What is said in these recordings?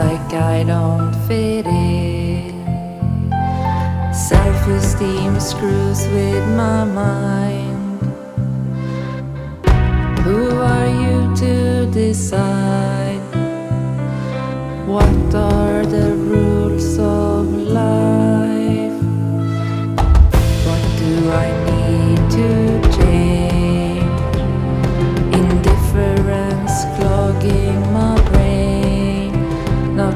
I don't fit in. Self esteem screws with my mind. Who are you to decide? What are the rules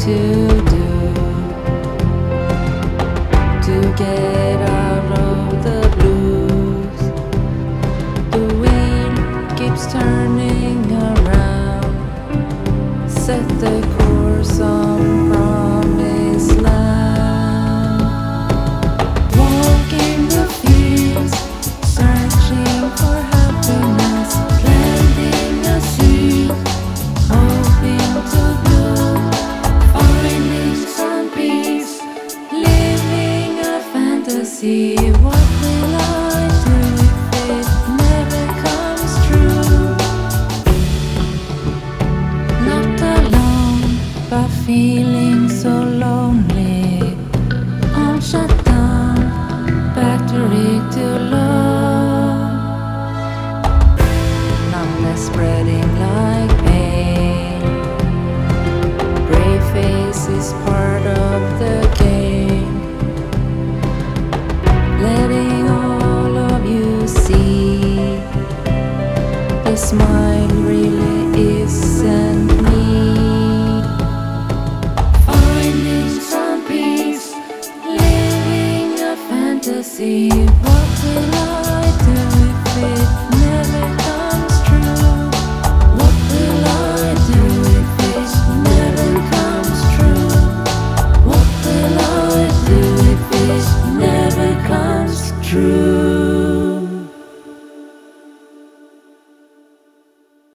to do to get out of the blues? The wheel keeps turning around. Set the fantasy. What will I do if it never comes true? Not alone, but feeling so lonely. Shut down, battery low. Spreading fantasy. What will I do if it never comes true? What will I do if it never comes true? What will I do if it never comes true?